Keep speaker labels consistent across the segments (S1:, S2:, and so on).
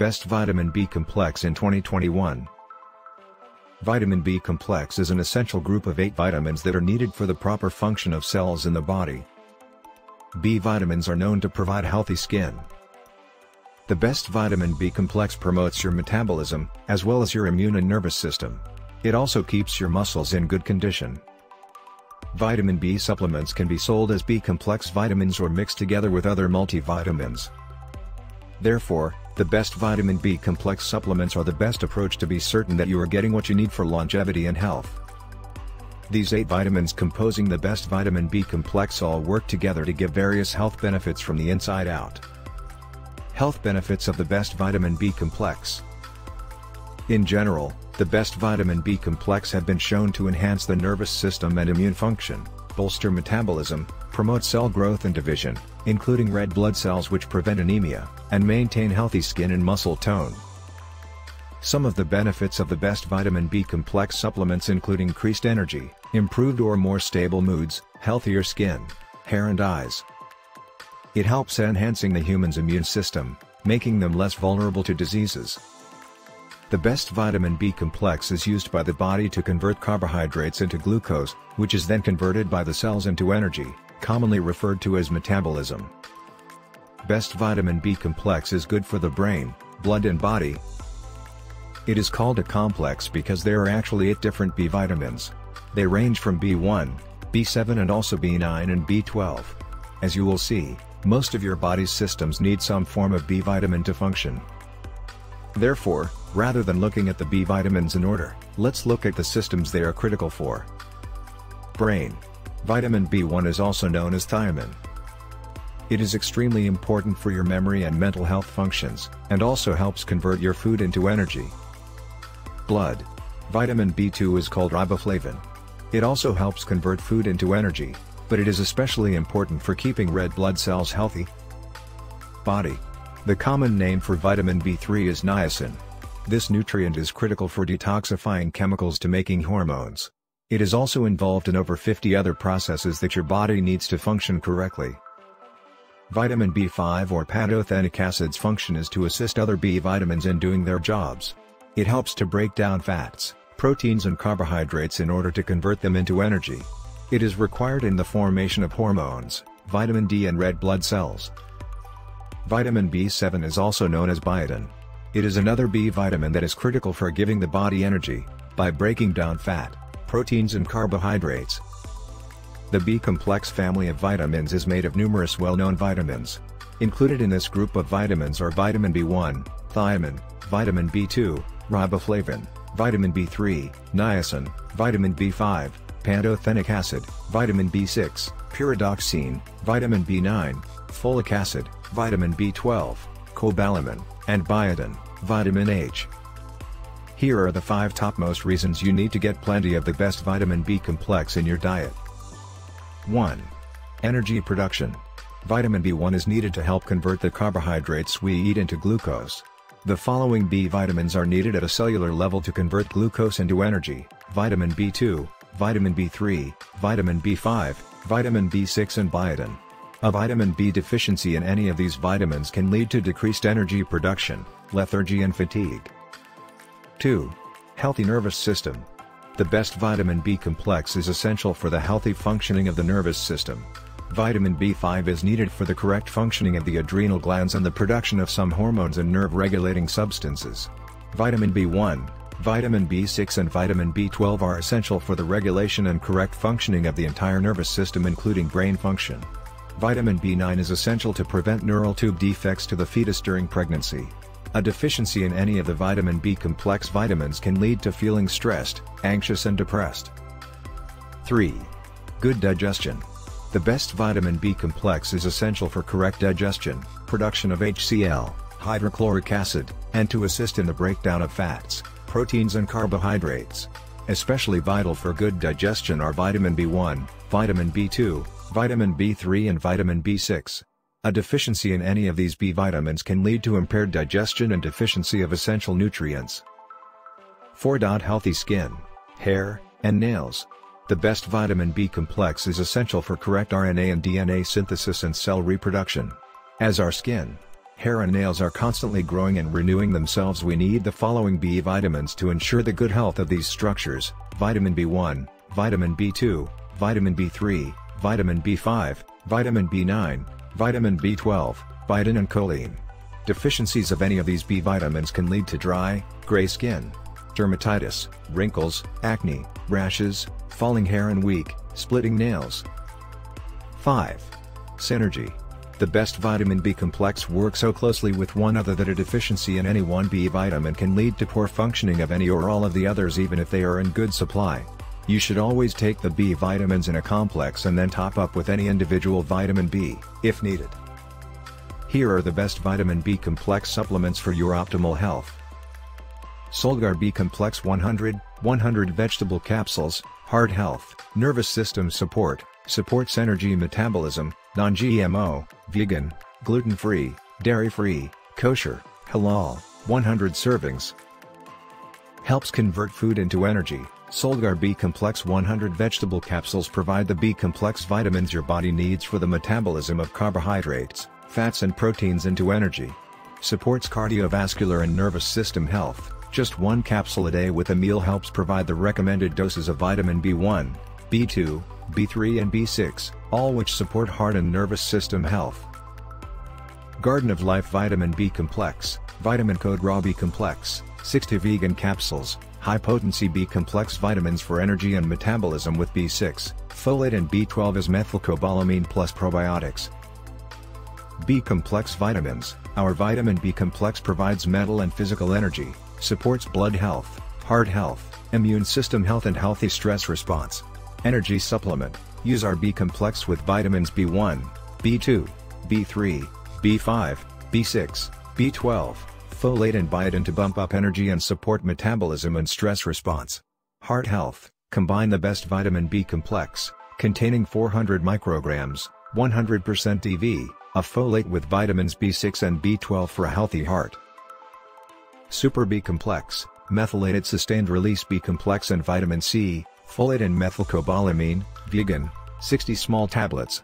S1: Best Vitamin B Complex in 2021 Vitamin B complex is an essential group of 8 vitamins that are needed for the proper function of cells in the body. B vitamins are known to provide healthy skin. The best vitamin B complex promotes your metabolism, as well as your immune and nervous system. It also keeps your muscles in good condition. Vitamin B supplements can be sold as B complex vitamins or mixed together with other multivitamins. Therefore, the best vitamin B complex supplements are the best approach to be certain that you are getting what you need for longevity and health. These 8 vitamins composing the best vitamin B complex all work together to give various health benefits from the inside out. Health benefits of the best vitamin B complex. In general, the best vitamin B complex have been shown to enhance the nervous system and immune function, bolster metabolism, promote cell growth and division, including red blood cells which prevent anemia, and maintain healthy skin and muscle tone. Some of the benefits of the best vitamin B complex supplements include increased energy, improved or more stable moods, healthier skin, hair and eyes. It helps enhancing the human's immune system, making them less vulnerable to diseases. The best vitamin B complex is used by the body to convert carbohydrates into glucose, which is then converted by the cells into energy, commonly referred to as metabolism. Best vitamin B complex is good for the brain, blood and body. It is called a complex because there are actually 8 different B vitamins. They range from B1, B7 and also B9 and B12. As you will see, most of your body's systems need some form of B vitamin to function. Therefore, rather than looking at the B vitamins in order, let's look at the systems they are critical for. Brain. Vitamin B1 is also known as thiamine. It is extremely important for your memory and mental health functions, and also helps convert your food into energy. Blood. Vitamin B2 is called riboflavin. It also helps convert food into energy, but it is especially important for keeping red blood cells healthy. Body. The common name for vitamin B3 is niacin. This nutrient is critical for detoxifying chemicals to making hormones. It is also involved in over 50 other processes that your body needs to function correctly. Vitamin B5 or pantothenic acid's function is to assist other B vitamins in doing their jobs. It helps to break down fats, proteins and carbohydrates in order to convert them into energy. It is required in the formation of hormones, vitamin D and red blood cells. Vitamin B7 is also known as biotin. It is another B vitamin that is critical for giving the body energy, by breaking down fat, proteins and carbohydrates. The B-complex family of vitamins is made of numerous well-known vitamins. Included in this group of vitamins are vitamin B1, thiamine, vitamin B2, riboflavin, vitamin B3, niacin, vitamin B5, pantothenic acid, vitamin B6, pyridoxine, vitamin B9, folic acid, vitamin B12, cobalamin, and biotin, vitamin H. Here are the 5 topmost reasons you need to get plenty of the best vitamin B complex in your diet. 1. Energy production. Vitamin B1 is needed to help convert the carbohydrates we eat into glucose. The following B vitamins are needed at a cellular level to convert glucose into energy, vitamin B2, vitamin B3, vitamin B5, vitamin B6 and biotin. A vitamin B deficiency in any of these vitamins can lead to decreased energy production, lethargy and fatigue. 2. Healthy nervous system. The best vitamin B complex is essential for the healthy functioning of the nervous system. Vitamin B5 is needed for the correct functioning of the adrenal glands and the production of some hormones and nerve-regulating substances. Vitamin B1, vitamin B6 and vitamin B12 are essential for the regulation and correct functioning of the entire nervous system including brain function. Vitamin B9 is essential to prevent neural tube defects to the fetus during pregnancy. A deficiency in any of the vitamin B complex vitamins can lead to feeling stressed, anxious and depressed. 3. Good digestion. The best vitamin B complex is essential for correct digestion, production of HCl, hydrochloric acid, and to assist in the breakdown of fats, proteins and carbohydrates. Especially vital for good digestion are vitamin B1, vitamin B2, vitamin B3 and vitamin B6. A deficiency in any of these B vitamins can lead to impaired digestion and deficiency of essential nutrients. 4. Healthy skin, hair, and nails. The best vitamin B complex is essential for correct RNA and DNA synthesis and cell reproduction. As our skin, Hair and nails are constantly growing and renewing themselves we need the following B vitamins to ensure the good health of these structures, vitamin B1, vitamin B2, vitamin B3, vitamin B5, vitamin B9, vitamin B12, biotin and choline. Deficiencies of any of these B vitamins can lead to dry, gray skin, dermatitis, wrinkles, acne, rashes, falling hair and weak, splitting nails. 5. Synergy. The best vitamin B complex works so closely with one other that a deficiency in any one B vitamin can lead to poor functioning of any or all of the others even if they are in good supply. You should always take the B vitamins in a complex and then top up with any individual vitamin B, if needed. Here are the best vitamin B complex supplements for your optimal health. Solgar B Complex 100, 100 vegetable capsules, heart health, nervous system support, supports energy metabolism, non-GMO, vegan, gluten-free, dairy-free, kosher, halal, 100 servings. Helps convert food into energy. Solgar B Complex 100 vegetable capsules provide the B complex vitamins your body needs for the metabolism of carbohydrates, fats and proteins into energy. Supports cardiovascular and nervous system health. Just one capsule a day with a meal helps provide the recommended doses of vitamin B1, B2, B3 and B6, all which support heart and nervous system health. Garden of Life Vitamin B Complex, Vitamin Code Raw B Complex, 60 vegan capsules, high potency B complex vitamins for energy and metabolism with B6, folate and B12 as methylcobalamin plus probiotics. B complex vitamins, our vitamin B complex provides mental and physical energy, supports blood health, heart health, immune system health and healthy stress response. Energy supplement, use our B complex with vitamins B1, B2, B3, B5, B6, B12, folate and biotin to bump up energy and support metabolism and stress response. Heart health, combine the best vitamin B complex, containing 400 micrograms, 100% DV, of folate with vitamins B6 and B12 for a healthy heart. Super B complex, methylated sustained release B complex and vitamin C, folate and methylcobalamin, vegan, 60 small tablets.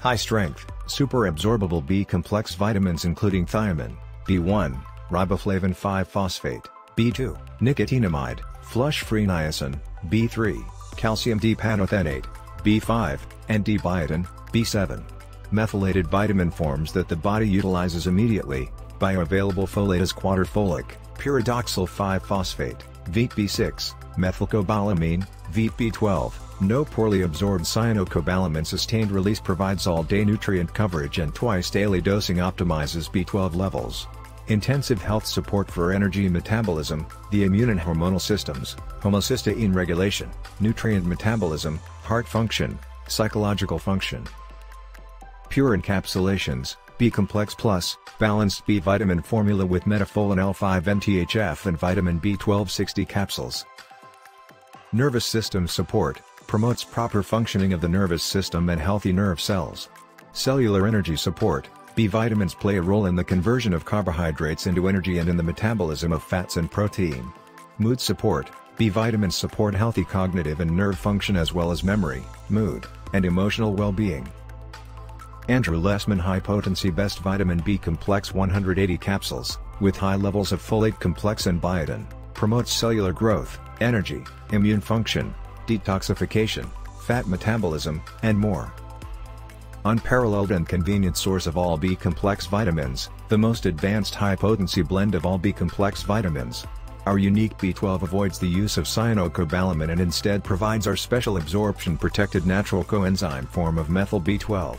S1: High strength, super absorbable B complex vitamins including thiamine, B1, riboflavin 5-phosphate, B2, nicotinamide, flush-free niacin, B3, calcium D-pantothenate, B5, and D-biotin, B7. Methylated vitamin forms that the body utilizes immediately, bioavailable folate is Quatrefolic, pyridoxal 5-phosphate, VP6, methylcobalamin, VP12, no poorly absorbed cyanocobalamin sustained release provides all-day nutrient coverage and twice-daily dosing optimizes B12 levels. Intensive health support for energy metabolism, the immune and hormonal systems, homocysteine regulation, nutrient metabolism, heart function, psychological function. Pure encapsulations, B-Complex Plus, balanced B vitamin formula with metafolin L5-MTHF and vitamin B12 60 capsules. Nervous system support, promotes proper functioning of the nervous system and healthy nerve cells. Cellular energy support, B vitamins play a role in the conversion of carbohydrates into energy and in the metabolism of fats and protein. Mood support, B vitamins support healthy cognitive and nerve function as well as memory, mood, and emotional well-being. Andrew Lessman High Potency Best Vitamin B Complex 180 capsules, with high levels of folate complex and biotin, promotes cellular growth, energy, immune function, detoxification, fat metabolism, and more. Unparalleled and convenient source of all B-complex vitamins, the most advanced high-potency blend of all B-complex vitamins. Our unique B12 avoids the use of cyanocobalamin and instead provides our special absorption-protected natural coenzyme form of methyl B12.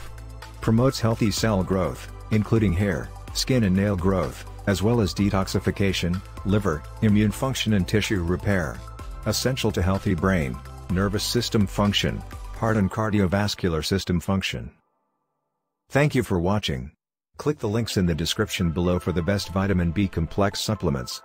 S1: Promotes healthy cell growth, including hair, skin and nail growth, as well as detoxification, liver, immune function and tissue repair. Essential to healthy brain, nervous system function, heart and cardiovascular system function. Thank you for watching. Click the links in the description below for the best vitamin B complex supplements.